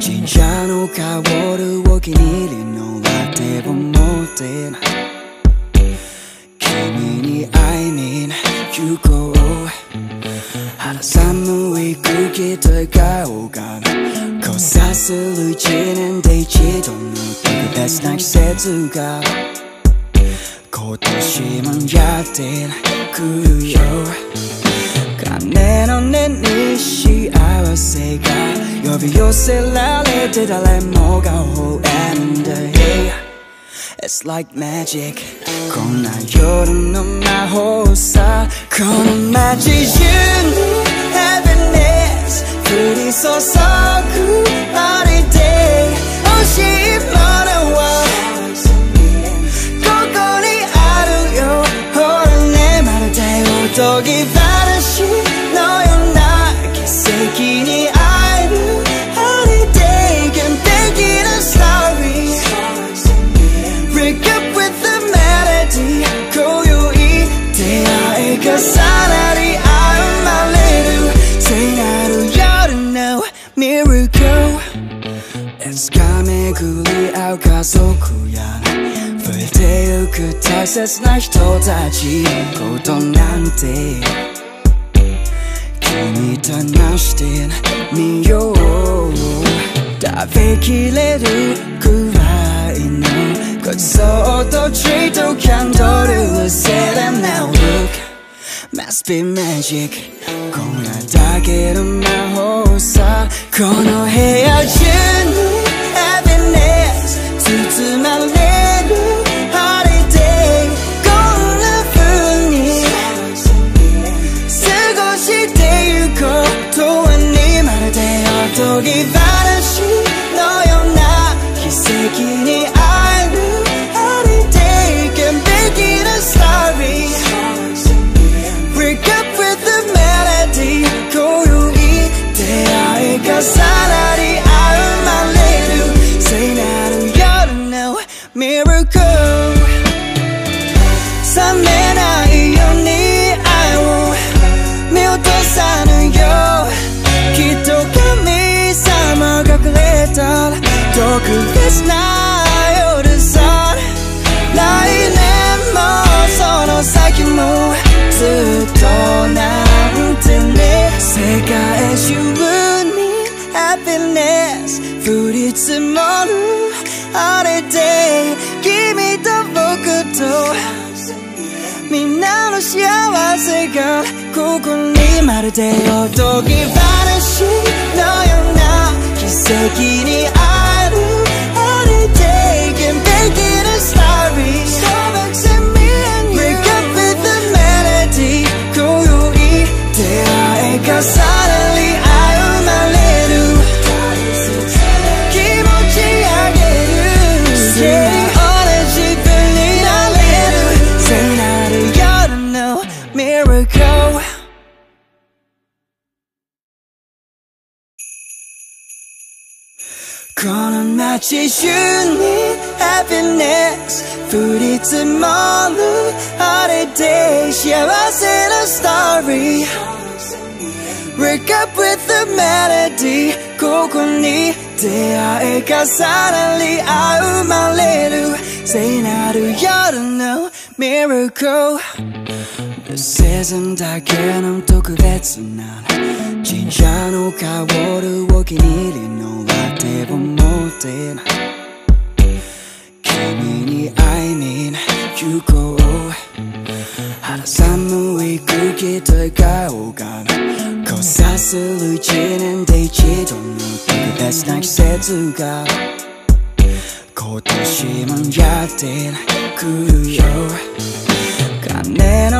神社の香るお気に入りのラテを持って君に会いに行こう肌寒い空気と笑顔が交差する一年で一度の特別な季節が今年もやってくるよ 鐘の音に幸せが呼び寄せられて誰もが微笑んで It's like magic こんな夜の魔法さこの街中に Happiness 降り注ぐ Holiday 欲しいものはここにあるよほらねまるでおとぎ話 巡り合う家族や増えてゆく大切な人たちのことなんて君と話してみよう。食べきれるくらいのごちそうと treat とキャンドル Say them now look Must be magic これだけの魔法さ。この部屋中別な夜さ来年もその先もずっとなんてね世界中に Happiness 降り積もる Holiday 君と僕とみんなの幸せがここにまるでおとぎ話のような奇跡に会え 街中に Happiness 降り積もる Holiday 幸せなストーリー Wake up with the melody ここに出会い重なり合うまれる聖なる夜の Miracle This isn't だけの特別な神社の香るお気に入りのラテを持って君に会いに行こう。肌寒い空気と笑顔が交差する一年で一度の特別な季節が。今年もやってくるよ。鐘の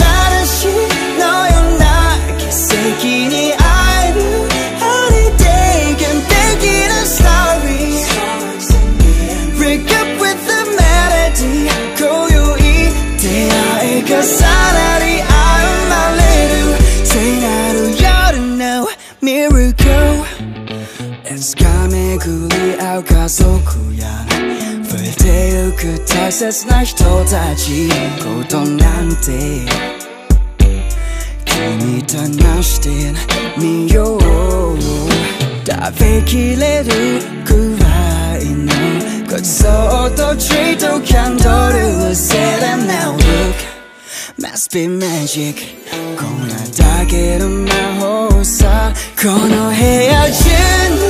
切な人たちのことなんて君と話してみよう食べきれるくらいのごちそうと treat とキャンドル Set now look Must be magic こんなだけの魔法さこの部屋中に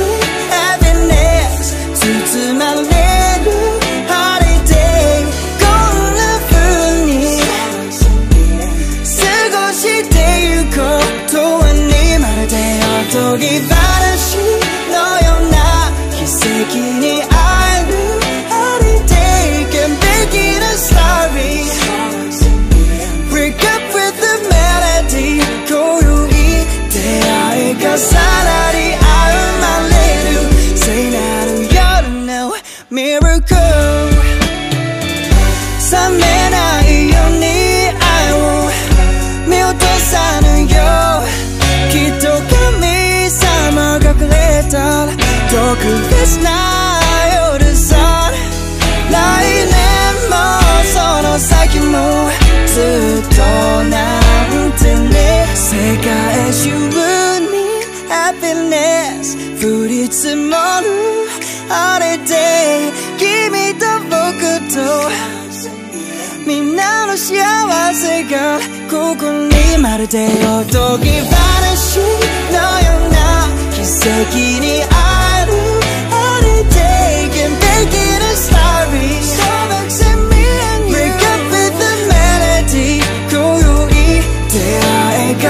特別な夜さ来年もその先もずっとなんてね世界中に Happiness 降り積もる Holiday 君と僕とみんなの幸せがここにまるでおとぎ話のような奇跡にある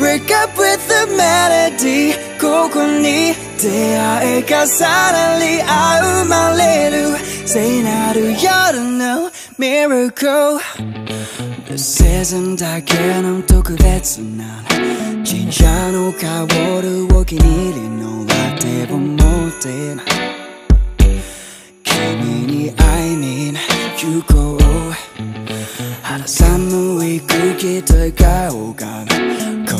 ーリー Wake up with the melody ここに出会いがさらに生まれる聖なる夜の Miracle The season だけの特別な神社の香るお気に入りのラテを持って君に会いに行こう肌寒い空気と笑顔が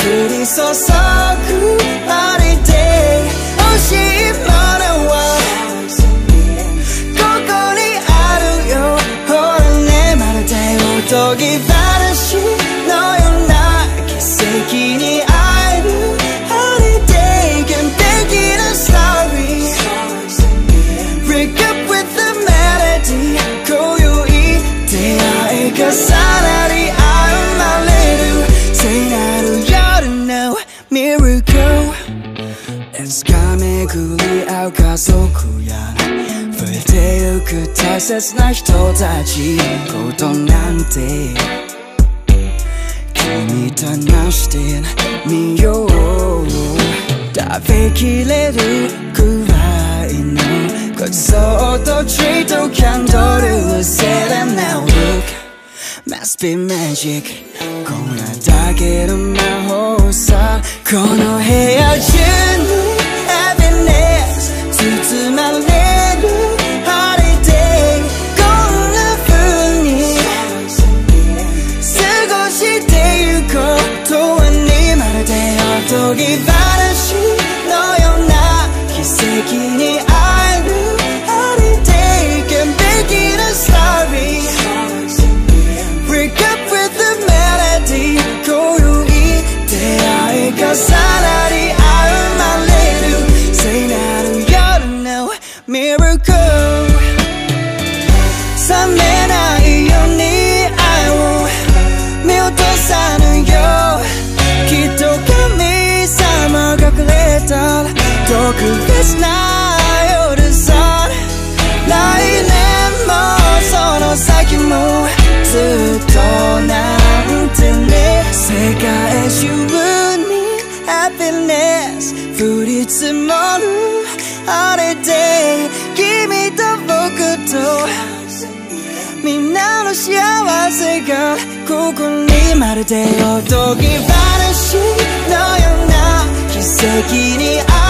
pretty so soku 아래 day 오십 너와 거거리 아루요 호랑 내 말을 대우도 기다 大切な人たちのことなんて君と話してみよう食べきれるくらいのごちそうと treat とキャンドル Set them now look Must be magic 今夜だけの魔法さこの部屋中に特別な夜さ来年もその先もずっとなんてね世界中に Happiness 降り積もる Holiday 君と僕とみんなの幸せがここにまるでおとぎ話のような奇跡にある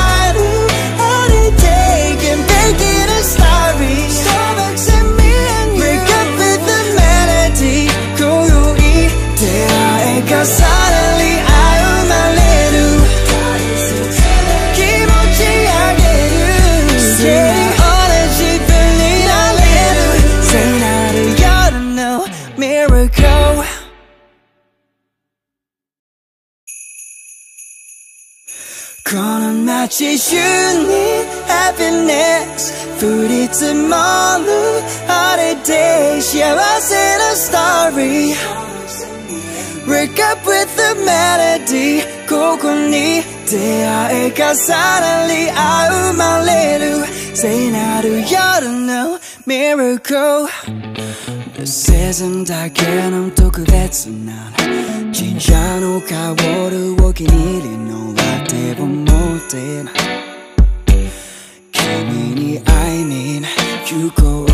much as happiness. Food it's a tomorrow, other days. Yeah, I Wake up with the melody. 코코니 대화가 suddenly 아우 말레루. Say now to you know miracle. 내 세상 다 개념 또 그랬어 난 진짜 녹아 일이 대본 って君に会いに行こう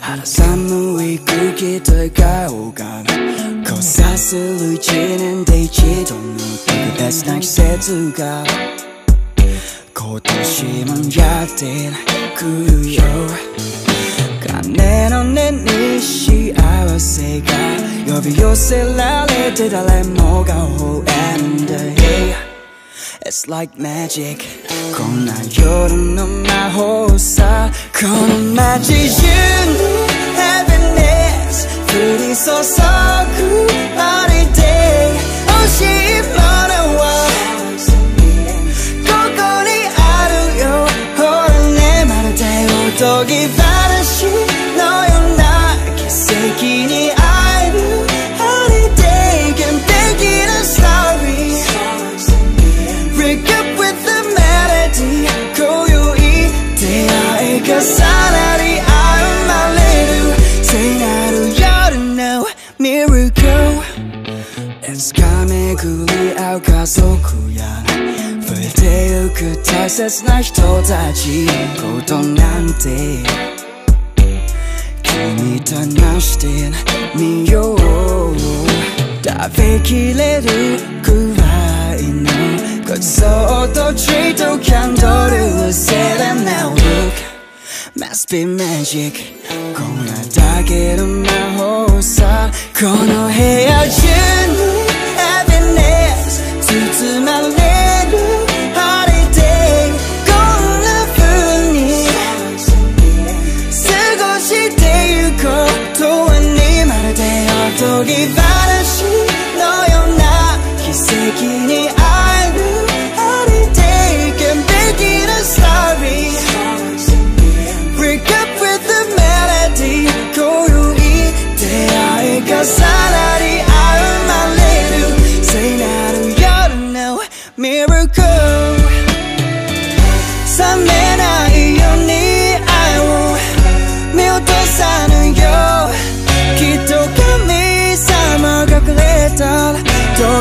肌寒い空気と笑顔が交差する一年で一度の特別な季節が今年もやってくるよ金の根に幸せが呼び寄せられて誰もが微笑んで It's like magic. 겁나 요런 놈나 호사 그런 마치 you Pretty, so so good. 切な人たちことなんて君と話してみよう。食べきれるくらいのごちそうと treat とキャンドル Set now look Must be magic 今夜だけの魔法さ。この部屋中に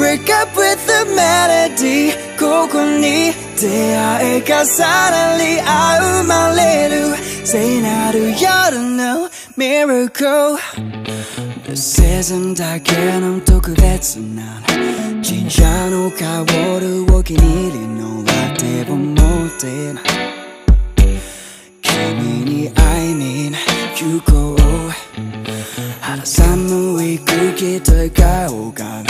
ーリー Wake up with the melody ここに出会いがさらに生まれる聖なる夜の miracle This isn't だけの特別な神社の香るお気に入りのラテを持って君に会いに行こう肌寒い空気と顔が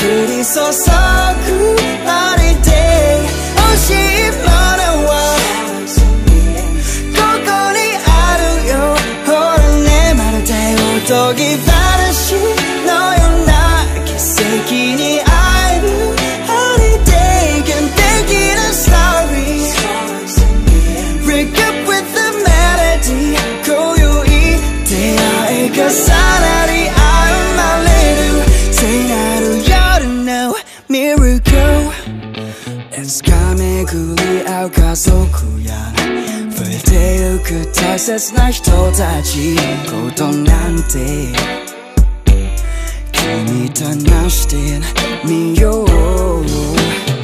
그리 써서 그날의 day 오십 너와 고고히 아루요 내 말을 대우더기 合う家族や増えてゆく大切な人たちのことなんて君と話してみよう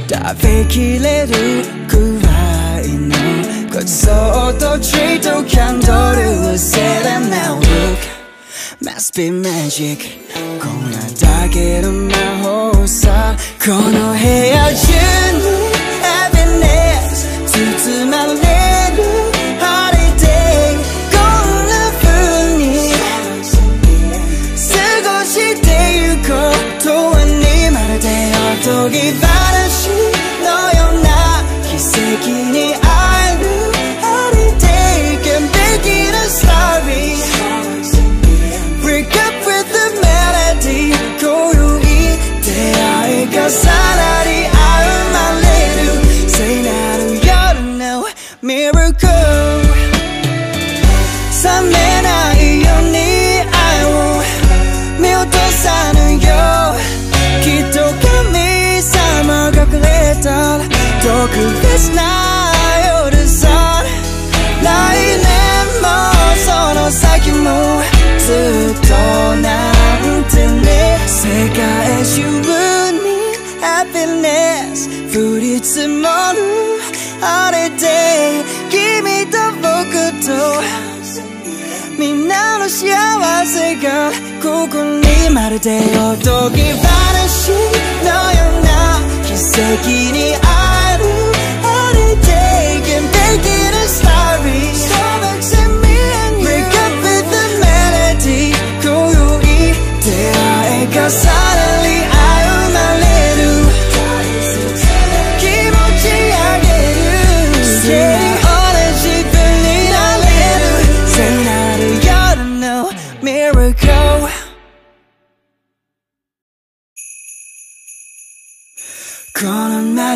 食べきれるくらいのごちそうと treat とキャンドルを set them now look must be magic これだけの魔法さこの部屋中に happiness 가슴 안에 happiness 降り積もるあれで君と僕とみんなの幸せがここにまるでおとぎ話のような奇跡にある Holiday can make it a story Starbucks and me and you Wake up with the melody 今宵出会いがさ の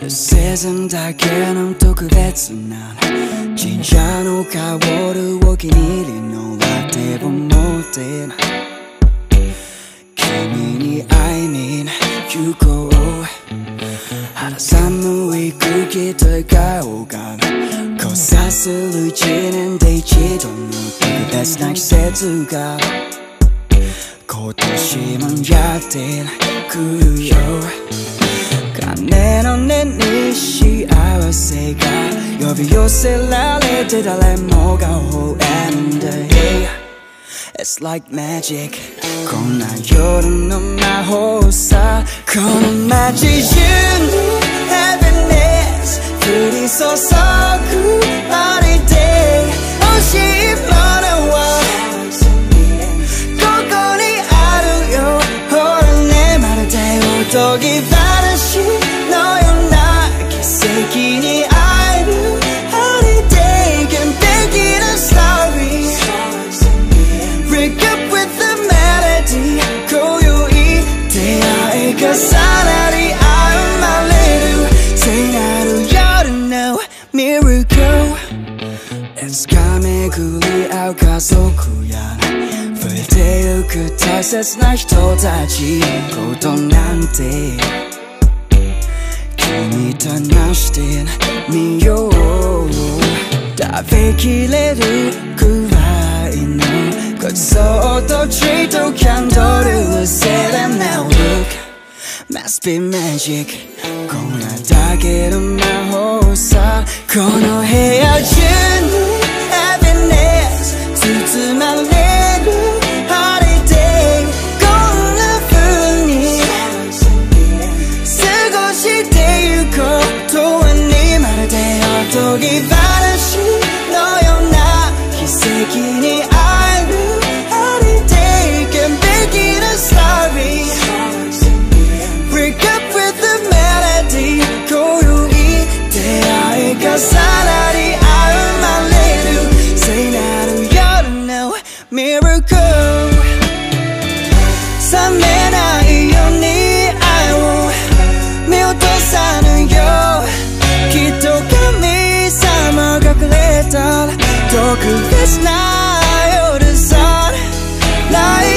This isn't だけの特別な神社の香るお気に入りのラテを持って君に会いに行こう肌寒い空気と笑顔が交差する一年で一度の特別な季節が。今年もやってくるよ。金の 幸せが呼び寄せられて誰もが微笑んで It's like magic こんな夜の魔法さこの街中に Happiness 降り注ぐ Holiday 欲しいものはここにあるよほらねまるでおとぎ話 族や増えてゆく大切な人たち。ことなんて君と話してみよう。食べきれるくらいの。ごちそうと treat とキャンドル Say them now look Must be magic 今夜だけの魔法さこの部屋中特別な夜さ来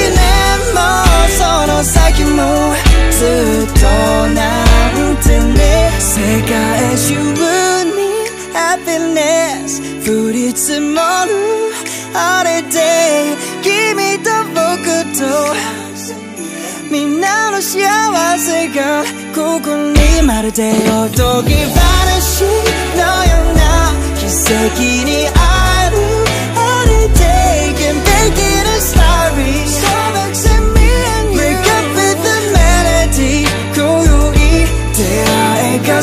年もその先もずっとなんてね世界中に happiness 降り積もる holiday 君と僕とみんなの幸せがここにまるでおとぎ話のような奇跡にある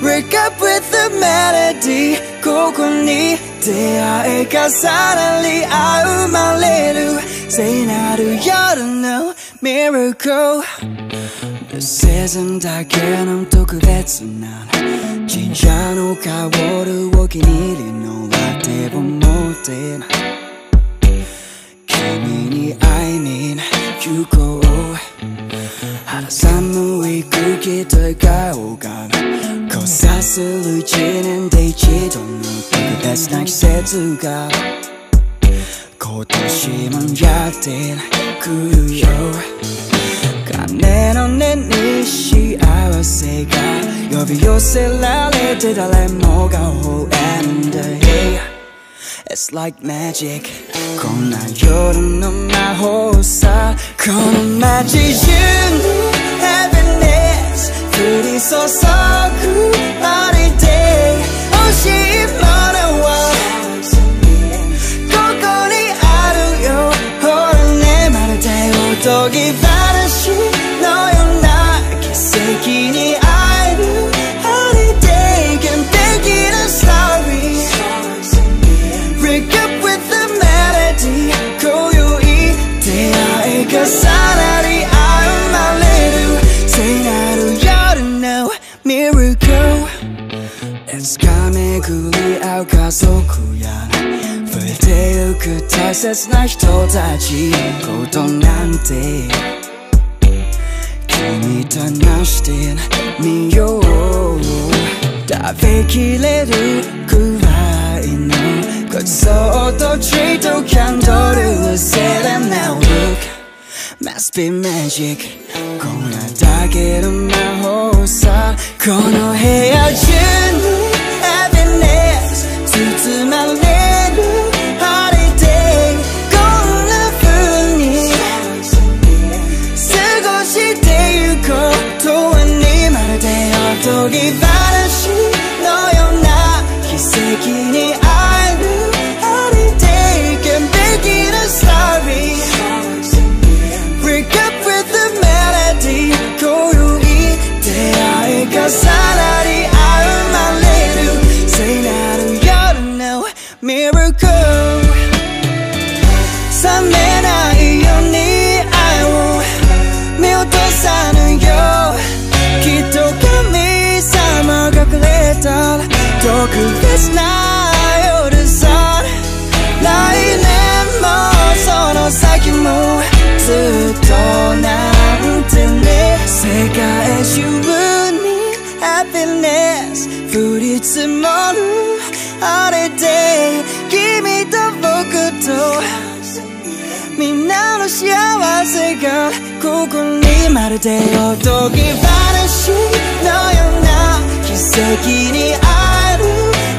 Break up with the melody ここに出会いがさらに生まれる聖なる夜の miracle This isn't だけの特別な神社の香るお気に入りのラテを持って君に会いに行こう 삶은 It's like magic こんな夜の魔法さこの街中に Happiness 降り注ぐ Holiday 欲しいもの 族や増えてゆく大切な人たち。ことなんて君と話してみよう。食べきれるくらいのごちそうと treat とキャンドルを。Set them now look Must be magic 今夜だけの魔法さ。この部屋 Happiness 降り積もる Holiday 君と僕とみんなの幸せがここにまるでおとぎ話のような奇跡に会える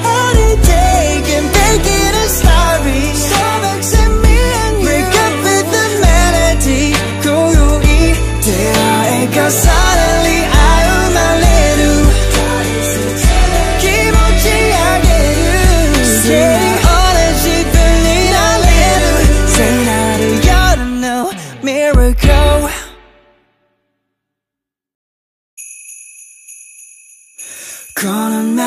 Holiday 完璧なストーリー So makes me and you Break up with the melody 今宵出会いがさ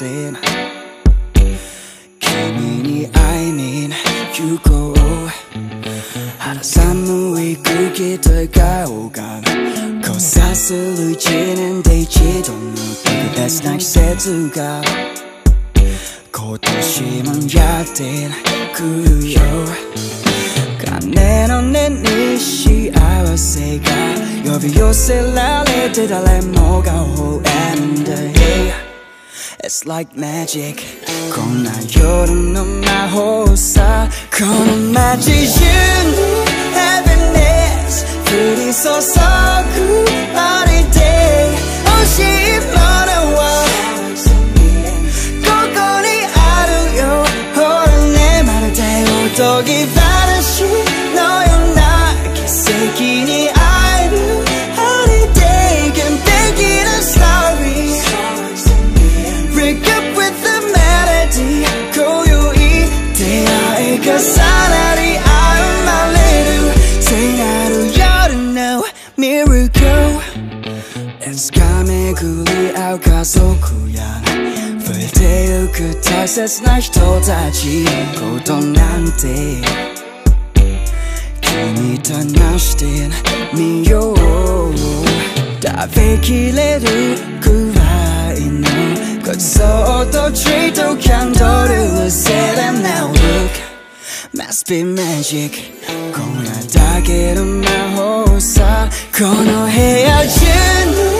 15君に会いに行こう肌寒い空気と笑顔が交差する一年で一度の特別な季節が今年もやってくるよ。金の根に幸せが呼び寄せられて誰もが微笑んで、It's like magic. Kona yoru no maho sa. Kono machi jun. Heaviness. Kuri so so Don't give up 巡り合う家族や。増えてゆく大切な人たちことなんて君と話してみよう。食べきれるくらいのごちそうと treat とキャンドルを Set them now look Must be magic 今夜だけの魔法さ。この部屋中に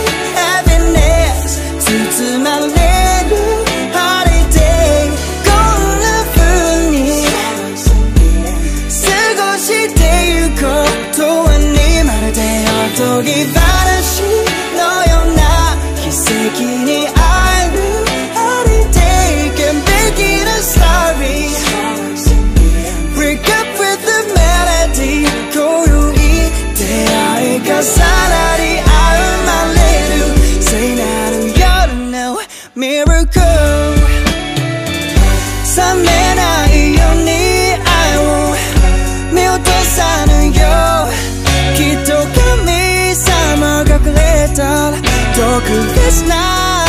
別な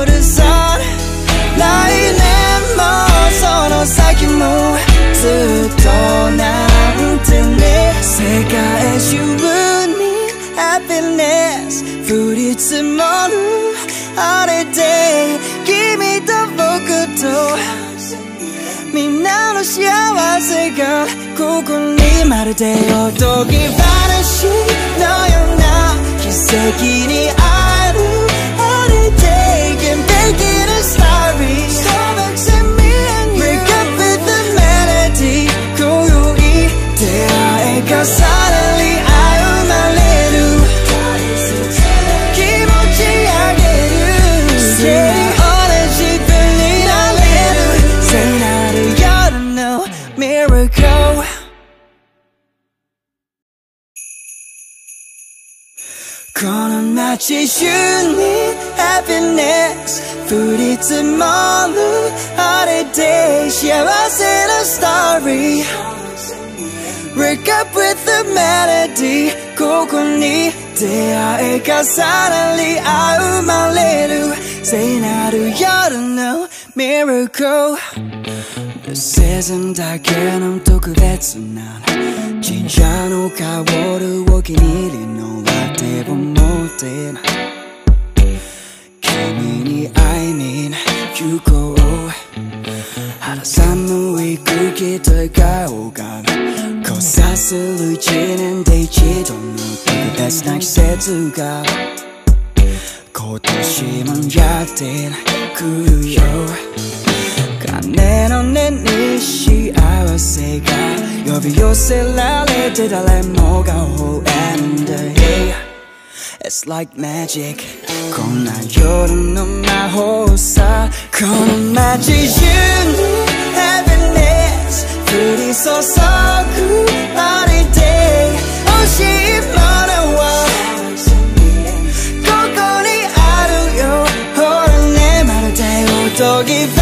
夜さ来年もその先もずっとなんてね世界中に happiness 降り積もるあれで君と僕とみんなの幸せがここにまるでおとぎ話のような奇跡に会 Çeşitli happiness Foodie tomorrow Holiday She us in a story. Wake up with the melody. Kokuni Deyaeka suddenly I'll my Say now do you know Miracle. The season that can I'm talking that's not 진짜 녹아오르 a 일이 君に会いに行こう。肌寒い空気と笑顔。が交差する一年で一度の特別な季節が。今年もやってくるよ。金の根に幸せが呼び寄せられて誰もが微笑んで It's like magic. Gonna on my horse. Gonna Pretty so so good. Body day. Oh, she wanna watch. Go, go, I day, oh, doggy.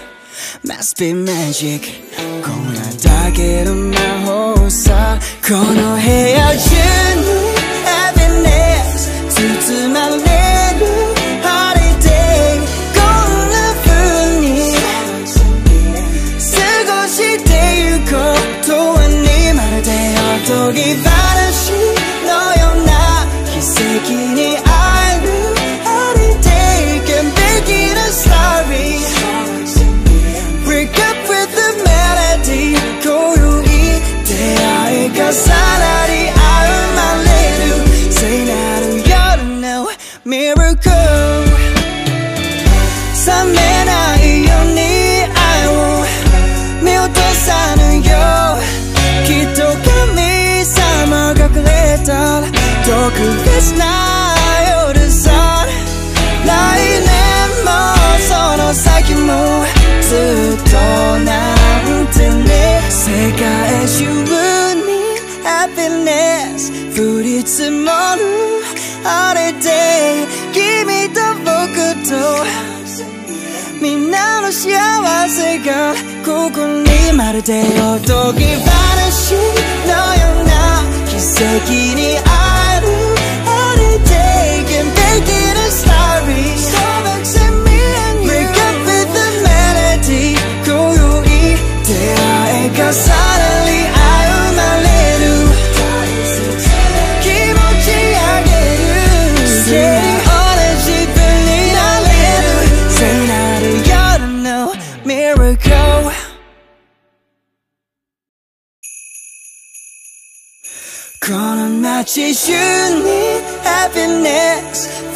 Must be magic. こんなだけの魔法さ。この部屋中別な夜さ来年もその先もずっとなんてね世界中に happiness 降り積もるあれで君と僕と。みんなの幸せがここにまるでおとぎ話のような奇跡に会え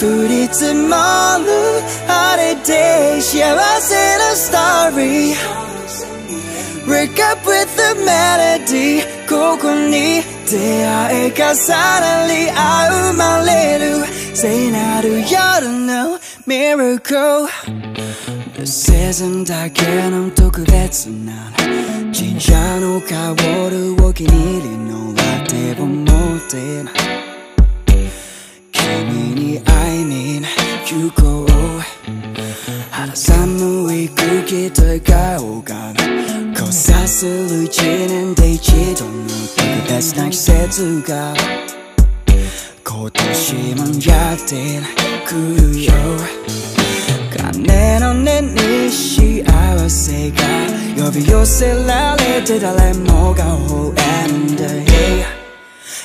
降り積もるあれで幸せなストーリー Wake up with the melody ここに出会い重なり合うまれる聖なる夜の miracle This isn't だけの特別な神社の香るお気に入りのラテを持って君 に会いに行こう。肌寒い空気と顔。が交差する一年で一度の特別な季節が。今年もやってくるよ。金の根に幸せが呼び寄せられて誰もが微笑んで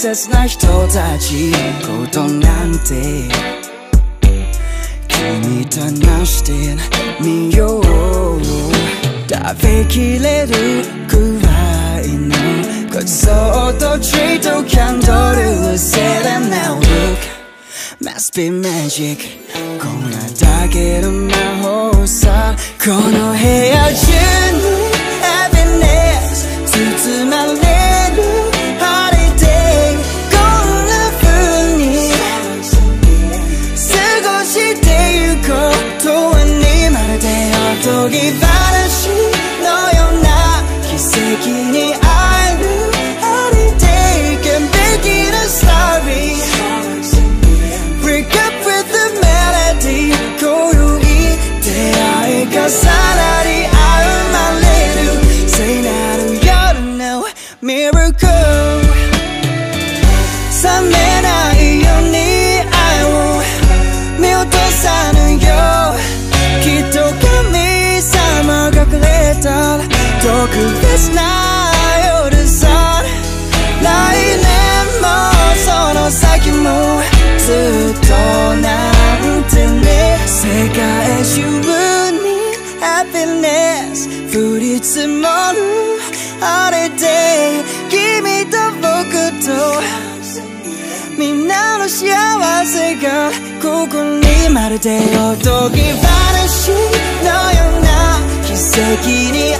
切な人たちの。ことなんて君と話してみよう食べきれるくらいの。ごちそうと treat とキャンドルを。set them now look must be magic 今夜だけの。魔法さこの部屋中にずっとなんてね世界中に happiness 降り積もるあれで君と僕とみんなの幸せがここにまるでおとぎ話のような奇跡に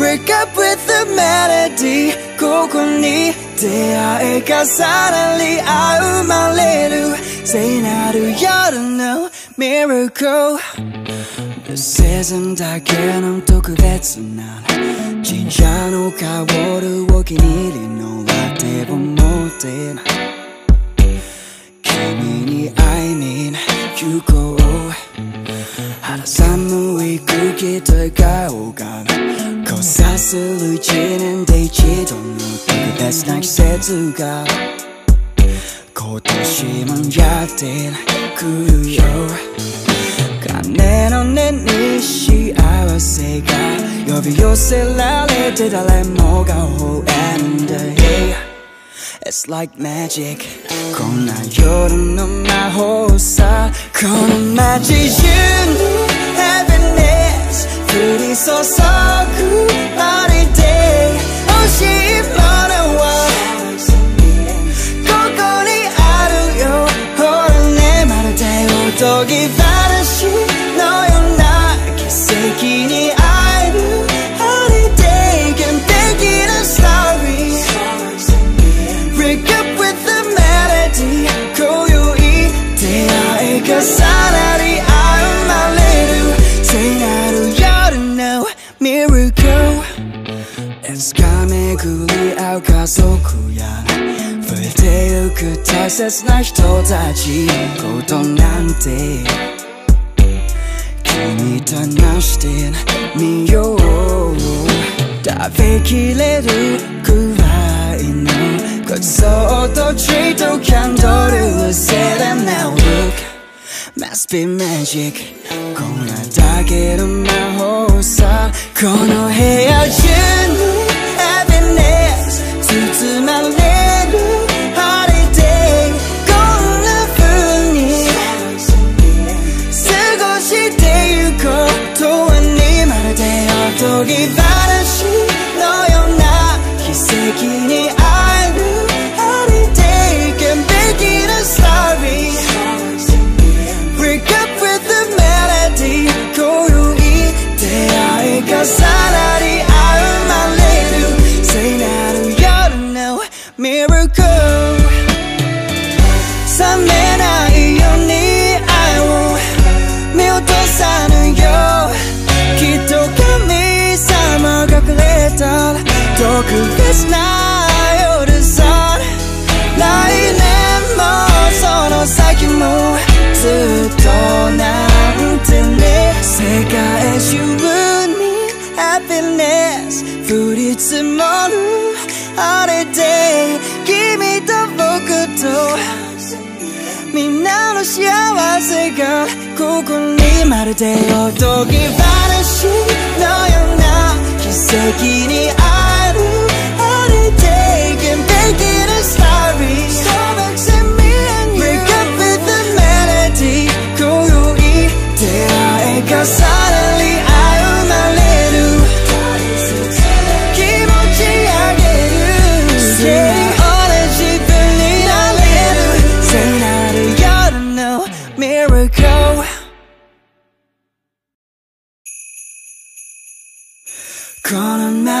リー Wake up with the melody ここに出会い重なり合うまれる聖なる夜の miracle This isn't だけの特別な神社の香るお気に入りのラテを持って君に会いに行こう 肌寒い空気と顔が交差する一年で一度の特別な季節が今年もやってくるよ金の根に幸せが呼び寄せられて誰もが微笑ん。で It's like magic. 겁나 요런 놈나 호사 그런 마치 you. Happiness 둘이서 서구 切な人たちことなんて君と話してみよう。食べきれるくらいのごちそうと treat と candle Say them now look Must be magic こんなだけの魔法さ。この部屋中に 새가 꾹꾹이 말해대요 독이 바라시 너야 나? 기색이니 a Break up with the melody. の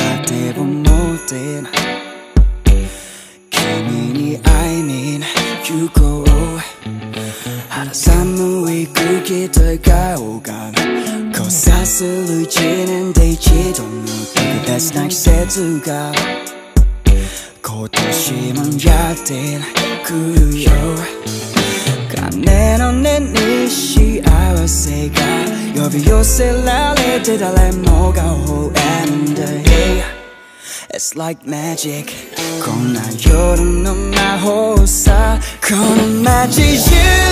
ラテを持て君に会いに行こう肌寒い空気と笑顔が交差する一年で一度の特別な季節が今年もやってくるよ。鐘の音に幸せが呼び寄せられて誰もが微笑んだ Hey It's like magic. Gonna on my horse. Gonna magic you.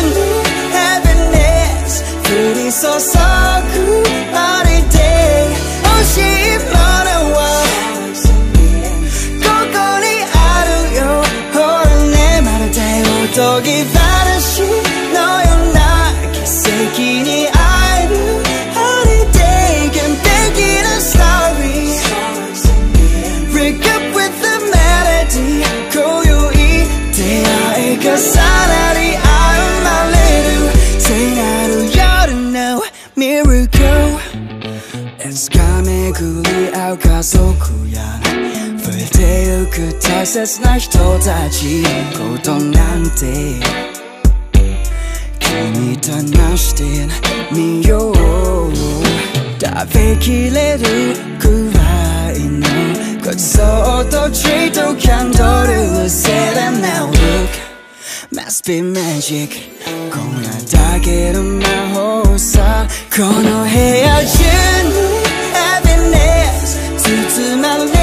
Heaviness. Pretty so so good. Oh, oh, don't give up. り合う家族や増えてゆく大切な人たちことなんて君と話してみよう食べきれるくらいのごちそうと treat と candle Say them now look Must be magic 今夜だけの魔法さこの部屋中に Happiness to my life.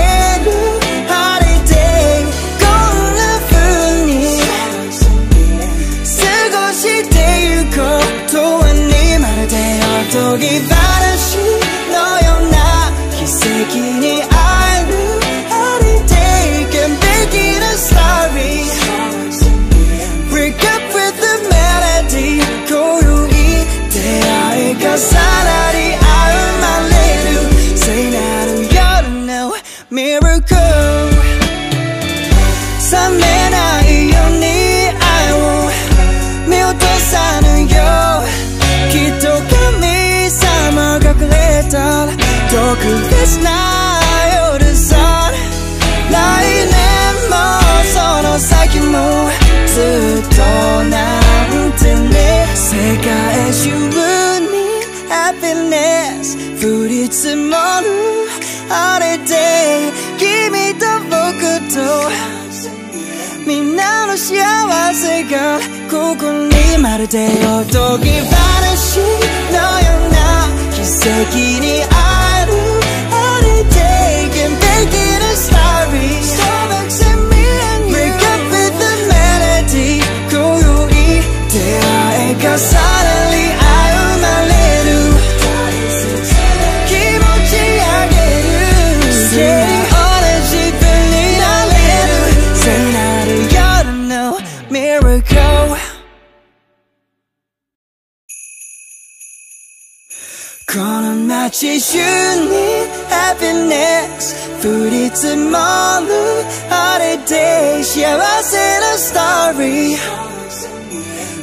別な夜さ来年もその先もずっとなんてね世界中に Happiness 降り積もる Holiday 君と僕と。みんなの幸せがここにまるでおとぎ話のような奇跡に会える の街中に happiness 降り積もる holiday 幸せなストーリー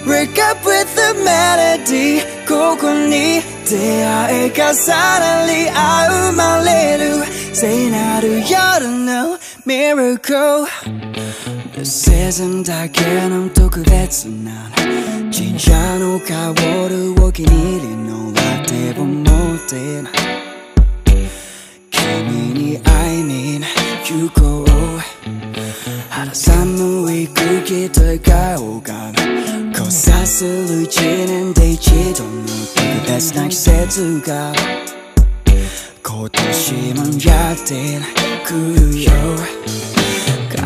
Wake up with the melody ここに出会いがさらに歩まれる聖なる夜の miracle The Season だけの特別な神社の香るお気に入りのラテを持って君に会いに行こう。肌寒い空気と笑顔が交差する一年で一度の特別な季節が。今年もやってくるよ。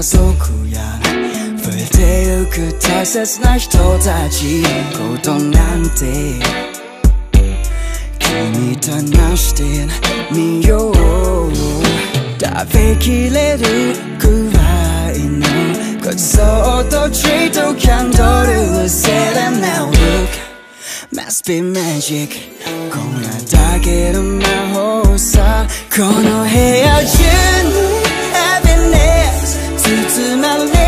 家族や増えてゆく大切な人たち。ことなんて君と話してみよう。食べきれるくらいの。ごちそうと treat とキャンドル。Say them now look Must be magic 今夜だけの魔法さ。この部屋中に。to my life.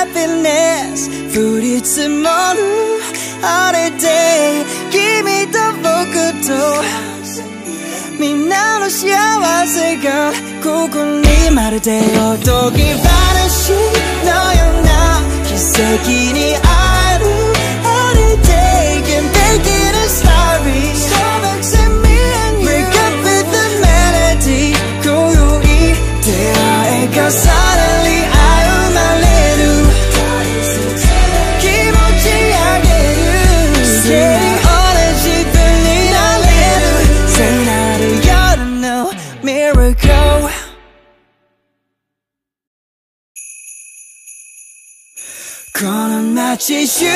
happiness. 降り積もるあれで君と僕とみんなの幸せがここにまるでおとぎ話のような奇跡にあるあれで現代的なスターリー Starbucks and make it a story Chase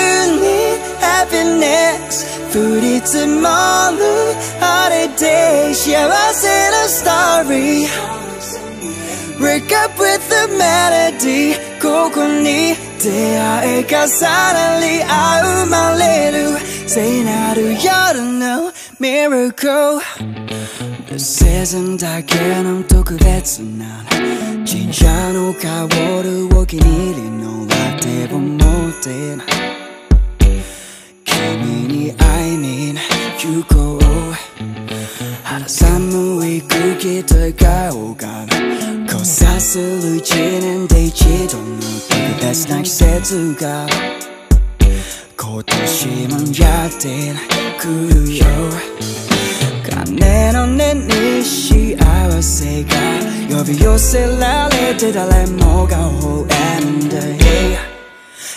happiness. Food이 tomorrow Holiday Share us said a story Wake up with the melody. 코코니 대화가 사랑이 아우 말레루. Say now do you know Miracle. 내 세상 다 개념 또 그랬어 난 진짜 no 워를 워긴 이래 行こう肌寒い空気と顔が交差する一年で一度の特別な季節が今年もやってくるよ金の根に幸せが呼び寄せられて誰もが微笑んで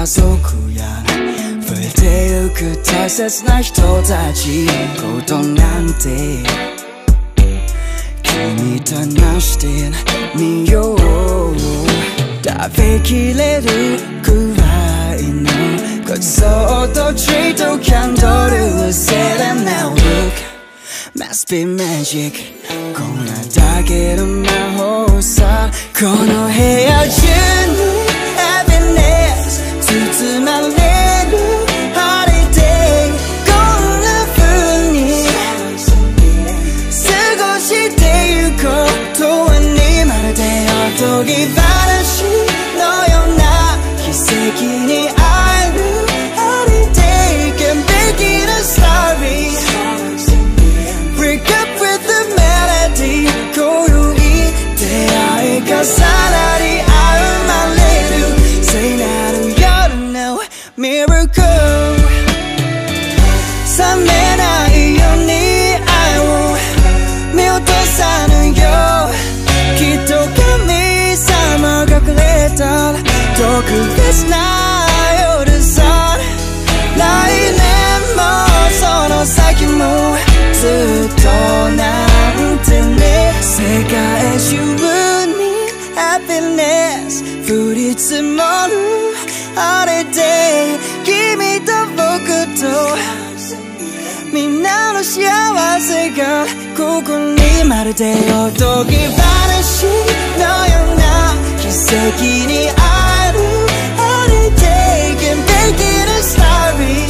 家族や増えてゆく大切な人たちのことなんて君と話してみよう食べきれるくらいのごちそうと treat とキャンドル Set now look Must be magic こんなだけの魔法さこの部屋中に 世界中に happiness 降り積もる holiday 君と僕とみんなの幸せがここにまるでおとぎ話のような奇跡にある Holiday can make it a story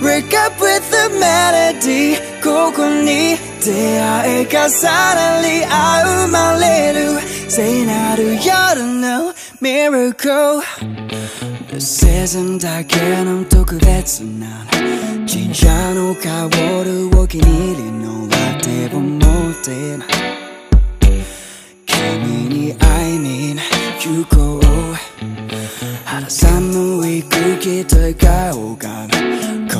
ー Wake up with the melody ここに出会いがさらに生まれる聖なる夜の miracle This isn't だけの特別な神 神社の香るお気に入りのラテを持って君に会いに行こう肌寒い空気と笑顔が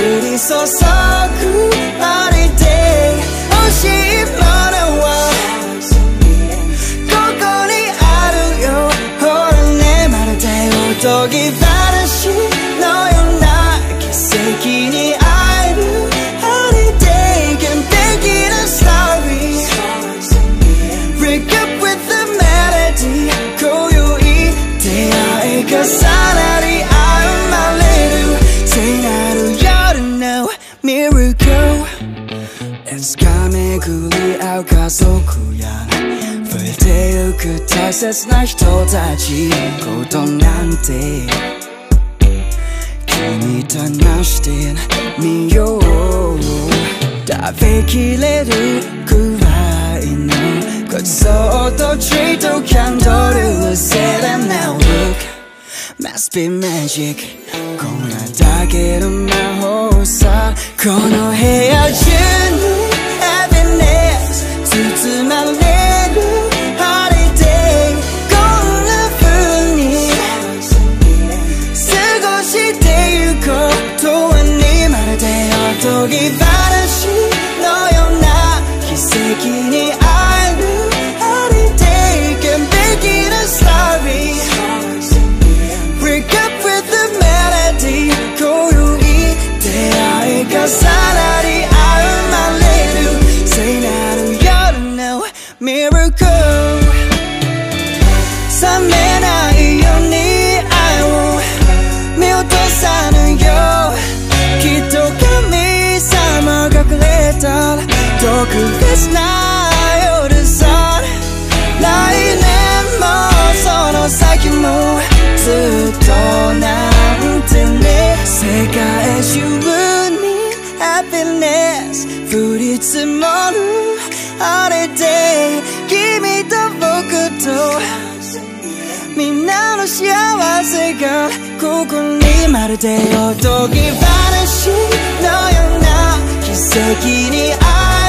그리 서서 그날의 day 오십 너와 꼼꼼히 알아요 호랑 내 말을 대우더기 봐 族や増えてゆく大切な人たち。ことなんて。君と話してみよう。食べきれるくらいの。ごちそうと treat とキャンドル。Set now look Must be magic 今夜だけの魔法さ。この部屋中ずっとなんてね世界中に Happiness 降り積もる Holiday 君と僕とみんなの幸せがここにまるでおとぎ話のような奇跡に会